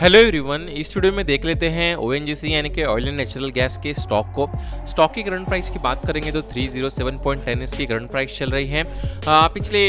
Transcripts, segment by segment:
Hello everyone इस video में देख लेते हैं ओएनजीसी यानी कि ऑयल एंड नेचुरल गैस के स्टॉक को। स्टॉक की करंट प्राइस की बात करेंगे तो 307.10 इसकी करंट प्राइस चल रही है। आ, पिछले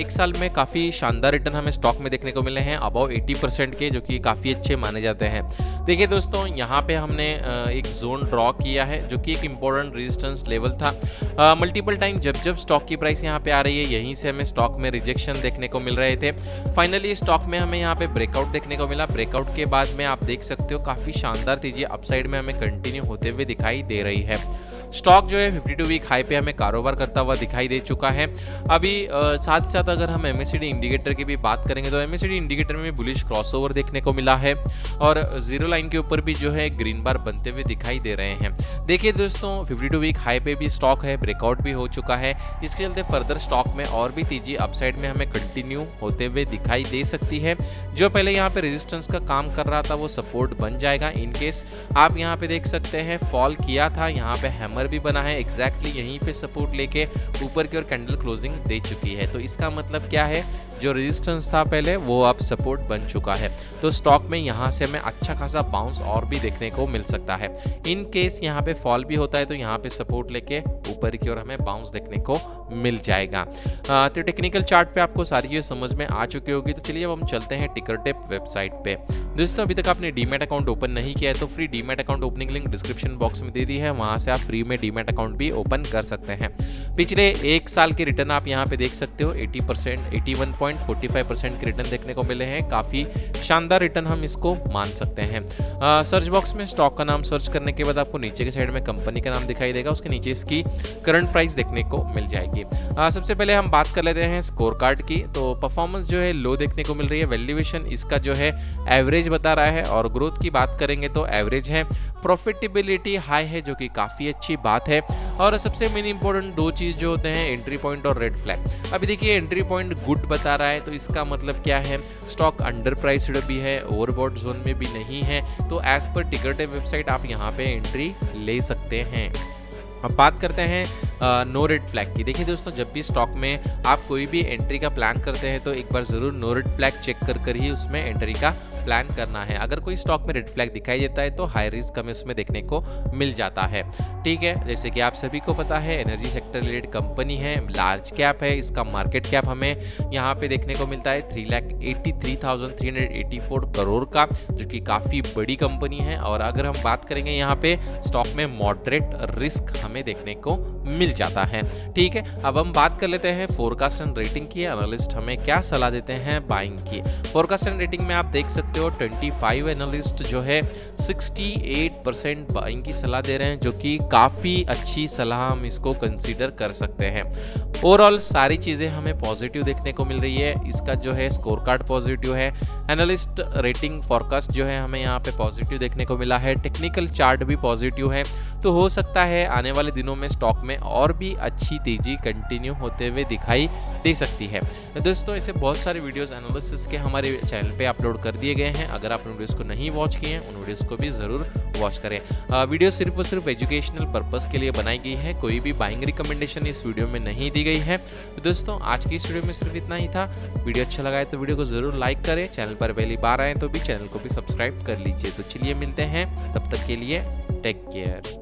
एक साल में काफ़ी शानदार रिटर्न हमें स्टॉक में देखने को मिले हैं अबाउ 80 परसेंट के जो कि काफ़ी अच्छे माने जाते हैं। देखिए दोस्तों यहाँ पे हमने एक जोन ड्रॉ किया है जो कि एक इम्पोर्टेंट रेजिस्टेंस लेवल था। मल्टीपल टाइम जब जब स्टॉक की प्राइस यहाँ पे आ रही है यहीं से हमें स्टॉक में रिजेक्शन देखने को मिल रहे थे। फाइनली स्टॉक में हमें यहाँ पे ब्रेकआउट देखने को मिला। ब्रेकआउट के बाद में आप देख सकते हो, काफ़ी शानदार तेज़ी अपसाइड में हमें कंटिन्यू होते हुए दिखाई दे रही है। स्टॉक जो है 52 वीक हाई पे हमें कारोबार करता हुआ दिखाई दे चुका है। अभी साथ ही साथ अगर हम एम इंडिकेटर की भी बात करेंगे तो एम इंडिकेटर में बुलिश क्रॉसओवर देखने को मिला है और ज़ीरो लाइन के ऊपर भी जो है ग्रीन बार बनते हुए दिखाई दे रहे हैं। देखिए दोस्तों 52 वीक हाई पे भी स्टॉक है ब्रेकआउट भी हो चुका है। इसके चलते फर्दर स्टॉक में और भी तेज़ी अपसाइड में हमें कंटिन्यू होते हुए दिखाई दे सकती है। जो पहले यहाँ पे रेजिस्टेंस का काम कर रहा था, वो सपोर्ट बन जाएगा। इनकेस आप यहाँ पे देख सकते हैं फॉल किया था, यहाँ पे हैमर हैमर भी बना है एग्जैक्टली exactly यहीं पे सपोर्ट लेके ऊपर की ओर कैंडल क्लोजिंग दे चुकी है। तो इसका मतलब क्या है? जो रेजिस्टेंस था पहले वो अब सपोर्ट बन चुका है। तो स्टॉक में यहाँ से हमें अच्छा खासा बाउंस और भी देखने को मिल सकता है। इन केस यहाँ पे फॉल भी होता है तो यहाँ पे सपोर्ट लेके ऊपर की ओर हमें बाउंस देखने को मिल जाएगा। आ, तो टेक्निकल चार्ट पे आपको सारी चीज़ समझ में आ चुकी होगी। तो चलिए अब हम चलते हैं टिकर टेप वेबसाइट पे। दोस्तों अभी तक आपने डीमेट अकाउंट ओपन नहीं किया है तो free demat account opening link description box में दे दी है। वहाँ से आप फ्री में डीमेट अकाउंट भी ओपन कर सकते हैं। पिछले एक साल के रिटर्न आप यहाँ पे देख सकते हो एटी परसेंट एटी परसेंट के रिटर्न देखने को मिले हैं। काफ़ी शानदार रिटर्न हम इसको मान सकते हैं। सर्च बॉक्स में स्टॉक का नाम सर्च करने के बाद आपको नीचे के साइड में कंपनी का नाम दिखाई देगा। उसके नीचे इसकी करंट प्राइस देखने को मिल जाएगी। आ, सबसे पहले हम बात कर लेते हैं स्कोर कार्ड की। तो परफॉर्मेंस जो है लो देखने को मिल रही है। वैल्यूएशन इसका जो है एवरेज बता रहा है। और ग्रोथ की बात करेंगे तो एवरेज है। प्रॉफिटेबिलिटी हाई है जो कि काफ़ी अच्छी बात है। और सबसे मेन इंपॉर्टेंट दो चीज़ जो होते हैं एंट्री पॉइंट और रेड फ्लैग अभी देखिए एंट्री पॉइंट गुड बता रहा है तो इसका मतलब क्या है? स्टॉक अंडर प्राइसड भी है ओवरबॉट जोन में भी नहीं है तो एज पर टिकट वेबसाइट आप यहाँ पे एंट्री ले सकते हैं। अब बात करते हैं नो रेड फ्लैग की। देखिए दोस्तों, जब भी स्टॉक में आप कोई भी एंट्री का प्लान करते हैं तो एक बार ज़रूर नो रेड फ्लैग चेक कर कर ही उसमें एंट्री का प्लान करना है। अगर कोई स्टॉक में रेड फ्लैग दिखाई देता है तो हाई रिस्क हमें उसमें देखने को मिल जाता है। ठीक है, जैसे कि आप सभी को पता है एनर्जी सेक्टर रिलेटेड कंपनी है लार्ज कैप है, इसका मार्केट कैप हमें यहाँ पे देखने को मिलता है three lakh eighty three thousand three hundred eighty four crore का, जो कि काफ़ी बड़ी कंपनी है। और अगर हम बात करेंगे यहाँ पे स्टॉक में मॉडरेट रिस्क हमें देखने को मिल जाता है। ठीक है, अब हम बात कर लेते हैं फोरकास्ट एंड रेटिंग की। एनालिस्ट हमें क्या सलाह देते हैं बाइंग की? फोरकास्ट एंड रेटिंग में आप देख सकते हो 25 एनालिस्ट जो है 68 परसेंट बाइंग की सलाह दे रहे हैं, जो कि काफ़ी अच्छी सलाह हम इसको कंसिडर कर सकते हैं। ओवरऑल सारी चीज़ें हमें पॉजिटिव देखने को मिल रही है। इसका जो है स्कोर कार्ड पॉजिटिव है। एनालिस्ट रेटिंग फॉरकास्ट जो है हमें यहाँ पे पॉजिटिव देखने को मिला है। टेक्निकल चार्ट भी पॉजिटिव है। तो हो सकता है आने वाले दिनों में स्टॉक में और भी अच्छी तेज़ी कंटिन्यू होते हुए दिखाई दे सकती है। दोस्तों, ऐसे बहुत सारे वीडियोस एनालिसिस के हमारे चैनल पे अपलोड कर दिए गए हैं। अगर आप वीडियोस को नहीं वॉच किए हैं, उन वीडियोस को भी ज़रूर वॉच करें। वीडियो सिर्फ़ और सिर्फ़ एजुकेशनल पर्पज़ के लिए बनाई गई है। कोई भी बाइंग रिकमेंडेशन इस वीडियो में नहीं दी गई है। तो दोस्तों, आज की इस वीडियो में सिर्फ़ इतना ही था। वीडियो अच्छा लगा है तो वीडियो को ज़रूर लाइक करें। चैनल पर पहली बार आए तो भी चैनल को भी सब्सक्राइब कर लीजिए। तो चलिए मिलते हैं। तब तक के लिए टेक केयर